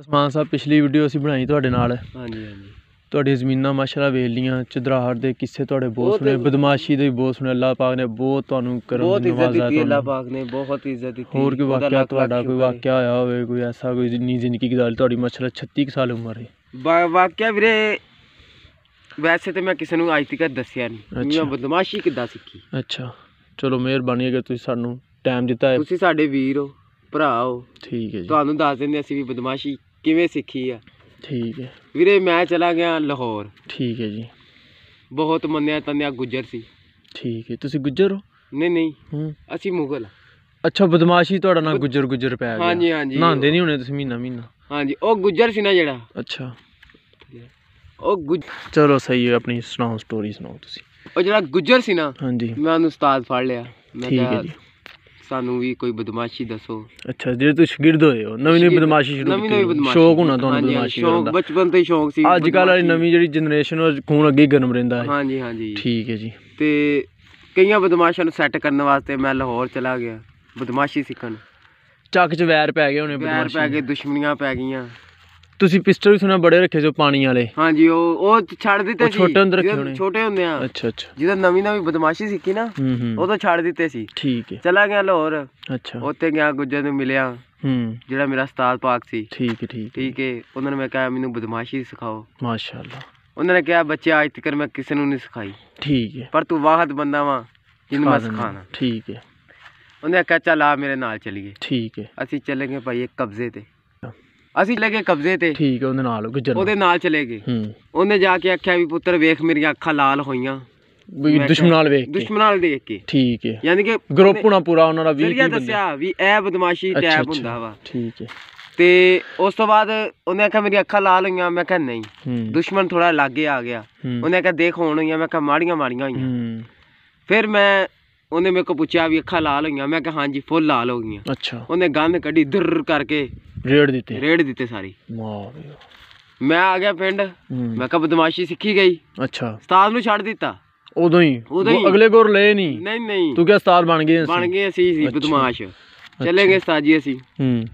ਸਮਾਨ ਸਾਹਿਬ ਪਿਛਲੀ ਵੀਡੀਓ ਅਸੀਂ ਬਣਾਈ ਤੁਹਾਡੇ ਨਾਲ। ਹਾਂਜੀ ਹਾਂਜੀ। ਤੁਹਾਡੀਆਂ ਜ਼ਮੀਨਾਂ ਮਾਸ਼ਾਅੱਲਾ ਵੇਖ ਲੀਆਂ ਚਦਰਾਹਟ ਦੇ ਕਿੱਸੇ ਤੁਹਾਡੇ ਬਹੁਤ ਸੁਣੇ ਬਦਮਾਸ਼ੀ ਦੇ ਬਹੁਤ ਸੁਣੇ ਅੱਲਾਹ ਪਾਕ ਨੇ ਬਹੁਤ ਤੁਹਾਨੂੰ ਕਰਮ ਬਹੁਤ ਇੱਜ਼ਤ ਦਿੱਤੀ ਅੱਲਾਹ ਪਾਕ ਨੇ ਬਹੁਤ ਇੱਜ਼ਤ ਦਿੱਤੀ। ਹੋਰ ਕੋਈ ਵਾਕਿਆ ਤੁਹਾਡਾ ਕੋਈ। ਵਾਕਿਆ ਹੋਇਆ ਹੋਵੇ ਕੋਈ ਐਸਾ ਕੋਈ ਨੀ ਜ਼ਿੰਦਗੀ ਗੱਲ ਤੁਹਾਡੀ ਮਾਸ਼ਾਅੱਲਾ 36 ਕੁ ਸਾਲ ਉਮਰ ਹੈ। ਵਾਕਿਆ ਵੀਰੇ ਵੈਸੇ ਤੇ ਮੈਂ ਕਿਸੇ ਨੂੰ ਅੱਜ ਤੱਕ ਦੱਸਿਆ ਨਹੀਂ। ਮੈਂ ਬਦਮਾਸ਼ੀ ਕਿੱਦਾਂ ਸਿੱਖੀ? ਅੱਛਾ। ਚਲੋ ਮਿਹਰਬਾਨੀ ਅਗਰ ਤੁਸੀਂ ਸਾਨੂੰ ਟਾਈਮ ਦਿੱਤਾ ਹੈ। ਤੁਸੀਂ ਸਾਡੇ ਵੀਰ ਹੋ ਭਰਾ ਹੋ। ਠੀਕ ਹੈ ਜੀ। ਤੁਹਾਨੂੰ ਦੱਸ ਦਿੰਦੇ ਅਸੀਂ ਵੀ ਬਦਮਾਸ਼ੀ ਕਿਵੇਂ ਸਿੱਖੀ ਆ? ਠੀਕ ਹੈ। ਵੀਰੇ ਮੈਂ ਚਲਾ ਗਿਆ ਲਾਹੌਰ। ਠੀਕ ਹੈ ਜੀ। ਬਹੁਤ ਮੰਨਿਆ ਤੰਨਿਆ ਗੁੱਜਰ ਸੀ। ਠੀਕ ਹੈ। ਤੁਸੀਂ ਗੁੱਜਰ ਹੋ? ਨਹੀਂ ਨਹੀਂ। ਹੂੰ। ਅਸੀਂ ਮੁਗਲ। ਅੱਛਾ ਬਦਮਾਸ਼ੀ ਤੁਹਾਡਾ ਨਾਂ ਗੁੱਜਰ ਗੁੱਜਰ ਪੈ ਗਿਆ। ਹਾਂਜੀ, ਹਾਂਜੀ। ਨਹਾਉਂਦੇ ਨਹੀਂ ਹੋਣੇ ਤੁਸੀਂ ਮਹੀਨਾ ਮਹੀਨਾ? ਹਾਂਜੀ ਉਹ ਗੁੱਜਰ ਸੀ ਨਾ ਜਿਹੜਾ। ਅੱਛਾ। ਉਹ ਗੁੱਜ ਚਲੋ ਸਹੀ ਹੈ ਆਪਣੀ ਸੁਣਾਓ ਸਟੋਰੀ ਸੁਣਾਓ ਤੁਸੀਂ। ਉਹ ਜਿਹੜਾ ਗੁੱਜਰ ਸੀ ਨਾ ਹਾਂਜੀ। ਮੈਂ ਉਹਨੂੰ ਉਸਤਾਦ ਫੜ ਲਿਆ। ਮੈਂ ਠੀਕ ਹੈ ਕਿਹਾ ਜੀ। ਸਾਨੂੰ ਵੀ ਕੋਈ ਬਦਮਾਸ਼ੀ ਦੱਸੋ। ਅੱਛਾ ਜਿਹੜੇ ਤੁਸੀਂ ਸ਼ਾਗਿਰਦ ਹੋਏ ਹੋ ਨਵੀਂ ਨਵੀਂ ਬਦਮਾਸ਼ੀ ਸ਼ੁਰੂ ਨਵੀਂ ਕੀਤੀ ਨਵੀਂ। ਬਦਮਾਸ਼ੀ ਸ਼ੌਕ ਹੋਣਾ ਤੁਹਾਨੂੰ ਹਾਂਜੀ, ਬਦਮਾਸ਼ੀ ਸ਼ੌਕ ਕਰਨ ਦਾ। ਬਚਪਨ ਤੋਂ ਹੀ ਸ਼ੌਕ ਸੀ ਅੱਜ ਕੱਲ੍ਹ ਵਾਲੀ। ਨਵੀਂ ਜਿਹੜੀ ਜਨਰੇਸ਼ਨ ਉਹ ਖੂਨ ਅੱਗੇ ਹੀ ਗਰਮ ਰਹਿੰਦਾ ਹੈ। ਹਾਂਜੀ ਹਾਂਜੀ। ਠੀਕ ਹੈ ਜੀ। ਤੇ ਕਈਆਂ ਬਦਮਾਸ਼ਾਂ ਨੂੰ ਸੈੱਟ ਕਰਨ ਵਾਸਤੇ ਮੈਂ ਲਾਹੌਰ ਚਲਾ ਗਿਆ। ਬਦਮਾਸ਼ੀ ਸਿੱਖਣ। ਚੱਕ ਚ ਵੈਰ ਪੈ ਗਏ ਹੋਣੇ ਵੈਰ ਪੈ। ਗਏ ਦੁਸ਼ਮਣੀਆਂ ਪੈ ਗਈਆਂ। ਤੁਸੀਂ ਪਿਸਟਲ ਵੀ ਸੁਣਿਆ ਬੜੇ ਰੱਖੇ ਜੋ ਪਾਣੀ ਵਾਲੇ। ਹਾਂਜੀ ਉਹ ਉਹ ਛੱਡ ਦਿੱਤੇ ਉਹ ਸੀ। ਛੋਟੇ ਹੁੰਦੇ ਰੱਖੇ ਹੋਣੇ। ਛੋਟੇ ਹੁੰਦੇ ਆ। ਅੱਛਾ ਅੱਛਾ। ਜਦੋਂ ਨਵੀਂ ਨਵੀਂ ਬਦਮਾਸ਼ੀ ਸਿੱਖੀ ਨਾ ਹੂੰ ਹੂੰ। ਉਦੋਂ ਛੱਡ ਦਿੱਤੇ ਸੀ। ਠੀਕ ਹੈ। ਚਲਾ ਗਿਆ ਲਾਹੌਰ। ਅੱਛਾ। ਉੱਥੇ ਗਿਆ ਗੁੱਜਰ ਨੂੰ ਮਿਲਿਆ। ਹੂੰ। ਜਿਹੜਾ ਮੇਰਾ ਉਸਤਾਦ ਪਾਕ ਸੀ। ਠੀਕ ਹੈ ਠੀਕ ਠੀਕ ਹੈ। ਉਹਨਾਂ ਨੇ ਮੈਂ ਕਿਹਾ ਮੈਨੂੰ ਬਦਮਾਸ਼ੀ ਸਿਖਾਓ। ਮਾਸ਼ਾਅੱਲਾ। ਉਹਨਾਂ ਨੇ ਕਿਹਾ ਬੱਚੇ ਅੱਜ ਤੱਕ ਮੈਂ ਕਿਸੇ ਨੂੰ ਨਹੀਂ ਸਿਖਾਈ। ਠੀਕ ਹੈ। ਪਰ ਤੂੰ ਵਾਹਦ ਬੰਦਾ ਵਾ ਜਿਹਨੂੰ ਮੈਂ। ਸਿਖਾਣਾ। ਠੀਕ ਹੈ। ਉਹਨੇ ਕਿਹਾ ਚੱਲ ਆ ਮੇਰੇ ਨਾਲ ਚੱਲੀਏ। ਠੀਕ ਹੈ। ਅਸੀਂ ਚਲੇ ਗਏ ਭਾਈ ਇੱਕ ਕਬਜ਼ੇ ਤੇ। ਅਸੀਂ ਚਲੇ ਗਏ ਕਬਜ਼ੇ ਤੇ। ਠੀਕ ਹੈ ਉਹਦੇ ਨਾਲ ਗੁਜਰ ਉਹਦੇ ਨਾਲ ਚਲੇ ਗਏ। ਹੂੰ। ਉਹਨੇ ਜਾ ਕੇ ਆਖਿਆ ਵੀ ਪੁੱਤਰ ਵੇਖ ਮੇਰੀਆਂ ਅੱਖਾਂ ਲਾਲ ਹੋਈਆਂ। ਵੀ ਦੁਸ਼ਮਣ ਨਾਲ ਵੇਖ ਕੇ। ਦੁਸ਼ਮਣਾਂ ਨਾਲ ਦੇਖ ਕੇ। ਠੀਕ ਹੈ। ਯਾਨੀ ਕਿ ਗਰੁੱਪ ਹੋਣਾ ਪੂਰਾ ਉਹਨਾਂ ਦਾ 20 ਜ਼ਰੀਆ ਬੰਦੇ। ਦੱਸਿਆ ਵੀ ਇਹ ਬਦਮਾਸ਼ੀ ਟੈਪ। ਹੁੰਦਾ ਵਾ। ਠੀਕ ਹੈ। ਤੇ ਉਸ ਤੋਂ ਬਾਅਦ ਉਹਨੇ ਆਖਿਆ ਮੇਰੀ ਅੱਖਾਂ ਲਾਲ ਹੋਈਆਂ। ਮੈਂ ਕਿਹਾ ਨਹੀਂ। ਦੁਸ਼ਮਣ ਥੋੜਾ ਲਾਗੇ ਆ ਗਿਆ। ਉਹਨੇ ਕਿਹਾ ਦੇਖ ਹੋਣ ਹੋਈਆਂ। ਮੈਂ ਕਿਹਾ ਮਾੜੀਆਂ ਮਾੜੀਆਂ ਹੋਈਆਂ ਫਿਰ ਮੈਂ ਉਹਨੇ ਮੇਰੇ ਕੋਲ ਪੁੱਛਿਆ ਵੀ ਅੱਖਾਂ ਲਾਲ ਹੋਈਆਂ। ਮੈਂ ਕਿਹਾ ਹਾਂਜੀ ਫੁੱਲ ਲਾਲ ਹੋ ਗਈਆਂ। ਅੱਛਾ। ਉਹਨੇ ਗੰਨ ਕੱਢੀ ਦਰ ਕਰਕੇ। ਰੇਡ ਦਿੱਤੇ। ਰੇੜ ਦਿੱਤੇ ਸਾਰੀ। ਮੈਂ ਆ ਗਿਆ ਪਿੰਡ। ਹੂੰ। ਮੈਂ ਕਿਹਾ ਬਦਮਾਸ਼ੀ ਸਿੱਖੀ ਗਈ। ਅੱਛਾ। ਉਸਤਾਦ ਨੂੰ ਛੱਡ ਦਿੱਤਾ। ਉਦੋਂ ਹੀ? ਹੀ। ਅਗਲੇ ਕੋਰ ਲਏ ਨਹੀਂ? ਨਹੀਂ ਨਹੀਂ। ਤੂੰ ਕਿਹਾ ਉਸਤਾਦ ਬਣ ਗਏ ਬਣ ਅਸੀਂ ਗਏ ਅਸੀਂ ਸੀ। ਬਦਮਾਸ਼। ਚਲੇ ਗਏ ਸਾਜੀ ਅਸੀਂ। ਹੂੰ।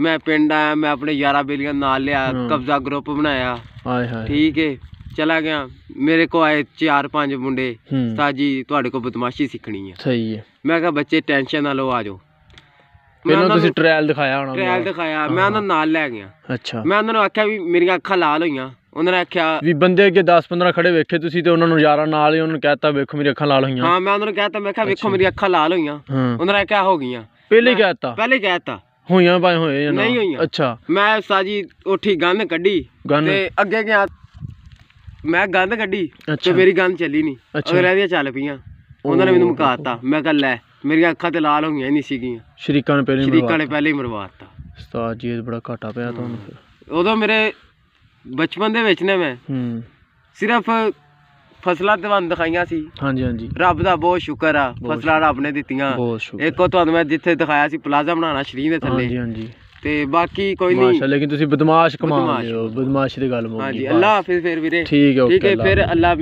ਮੈਂ ਪਿੰਡ ਆਇਆ ਮੈਂ ਆਪਣੇ ਯਾਰਾ ਬੇਲੀਆਂ ਨਾਲ ਲਿਆ ਹਾਂ। ਕਬਜ਼ਾ ਗਰੁੱਪ ਬਣਾਇਆ। ਹਾਏ ਹਾਏ। ਠੀਕ ਏ। ਚਲਾ ਗਿਆ। ਮੇਰੇ ਕੋ ਆਏ ਚਾਰ ਪੰਜ ਮੁੰਡੇ। ਹੂੰ। ਸਾਜੀ ਤੁਹਾਡੇ ਕੋ ਬਦਮਾਸ਼ੀ ਸਿੱਖਣੀ ਆ। ਸਹੀ ਹੈ ਮੈਂ ਕਿਹਾ ਬੱਚੇ ਟੈਨਸ਼ਨ ਨਾ ਲਓ ਆ ਜਾਓ। ਮੈਂ ਪਹਿਲਾਂ ਉਹਨਾਂ ਤੁਸੀਂ ਨੂੰ ਟ੍ਰਾਇਲ ਦਿਖਾਇਆ ਹੋਣਾ ਟ੍ਰਾਇਲ। ਦਿਖਾਇਆ। ਮੈਂ ਉਹਨਾਂ ਨੂੰ ਨਾਲ ਲੈ ਗਿਆ। ਅੱਛਾ। ਮੈਂ ਉਹਨਾਂ ਨੂੰ ਆਖਿਆ ਵੀ ਮੇਰੀਆਂ ਅੱਖਾਂ ਲਾਲ ਹੋਈਆਂ। ਉਹਨਾਂ ਨੇ ਆਖਿਆ ਵੀ ਬੰਦੇ ਅੱਗੇ 10 15 ਖੜੇ ਵੇਖੇ ਤੁਸੀਂ ਤੇ ਉਹਨਾਂ ਨੂੰ ਯਾਰਾਂ ਨਾਲ ਹੀ ਉਹਨੂੰ ਕਹਿਤਾ ਵੇਖੋ ਮੇਰੀ ਅੱਖਾਂ ਲਾਲ ਹੋਈਆਂ। ਹਾਂ ਮੈਂ ਉਹਨਾਂ ਨੂੰ ਕਹਿਤਾ ਮੈਂ ਕਿਹਾ ਵੇਖੋ। ਮੇਰੀਆਂ ਅੱਖਾਂ ਲਾਲ ਹੋਈਆਂ। ਹਾਂ। ਉਹਨਾਂ ਨੇ ਕਿਹਾ ਹੋ ਗਈਆਂ। ਪਹਿਲੇ ਹੀ ਕਹਿਤਾ? ਪਹਿਲੇ ਕਹਿਤਾ। ਹੋਈਆਂ ਭਾਵੇਂ ਹੋਏ ਜਾਂ ਨਾ। ਨਹੀਂ ਹੋਈਆਂ। ਅੱਛਾ। ਮੈਂ ਸਾਜੀ ਉੱਠੀ ਗੰਨ ਕੱਢੀ ਗਨ। ਤੇ ਅੱਗੇ ਗਿਆ। ਮੈਂ ਗੰਦ ਕੱਢੀ ਤੇ ਅੱਛਾ। ਮੇਰੀ ਗੰਨ ਚੱਲੀ ਨਹੀਂ ਅੱਛਾ। ਅਗਲੇ ਦੀਆਂ ਚੱਲ ਪਈਆਂ ਉਹਨਾਂ ਨੇ ਮੈਨੂੰ। ਮੁਕਾਤਾ। ਮੈਂ ਕਿਹਾ ਲੈ ਮੇਰੀਆਂ ਅੱਖਾਂ ਤੇ ਲਾਲ ਹੋਈਆਂ ਹੀ ਨਹੀਂ ਸੀਗੀਆਂ। ਸ਼ਰੀਕਾਂ ਨੇ ਪਹਿਲੇ ਸ਼ਰੀਕਾਂ ਨੇ। ਪਹਿਲੇ ਹੀ ਮਰਵਾਤਾ ਉਸਤਾਦ ਜੀ ਇਹ ਬੜਾ ਘਾਟਾ ਪਿਆ ਤੁਹਾਨੂੰ ਫਿਰ। ਉਦੋਂ ਮੇਰੇ ਬਚਪਨ ਦੇ ਵਿੱਚ ਨੇ ਮੈਂ ਹੂੰ। ਸਿਰਫ ਫਸਲਾਂ ਤੁਹਾਨੂੰ ਦਿਖਾਈਆਂ ਸੀ। ਹਾਂਜੀ ਹਾਂਜੀ। ਰੱਬ ਦਾ ਬਹੁਤ ਸ਼ੁਕਰ ਆ। ਬਹੁਤ ਫਸਲਾਂ ਰੱਬ ਨੇ ਦਿੱਤੀਆਂ। ਬਹੁਤ ਸ਼ੁਕਰ। ਇੱਕ ਉਹ ਤੁਹਾਨੂੰ ਮੈਂ ਜਿੱਥੇ ਦਿਖਾਇਆ ਸੀ ਪਲਾਜ਼ਾ ਬਣਾਉਣਾ ਸ਼ਰੀਰ ਦੇ ਥੱਲੇ। ਹਾਂਜੀ ਹਾਂਜੀ। ਤੇ ਬਾਕੀ ਕੋਈ ਨਹੀਂ ਮਾਸ਼ਾ ਲੇਕਿਨ ਤੁਸੀਂ ਬਦਮਾਸ਼ ਬਦਮਾਸ਼। ਹੋ ਬਦਮਾਸ਼ੀ ਦੀ ਗੱਲ ਮੁੱਕ ਹਾਂਜੀ ਅੱਲਾ ਹਾਫਿਜ਼ ਫਿਰ ਵੀਰੇ ਠੀਕ ਹੈ ਠੀਕ ਓਕੇ ਹੈ ਫਿਰ ਅੱਲਾ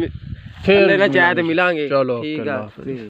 ਫਿਰ ਅੱਲੇ ਚਾਹ ਤੇ ਮਿਲਾਂਗੇ। ਚਲੋ, ਠੀਕ ਹਾਫਿਜ਼।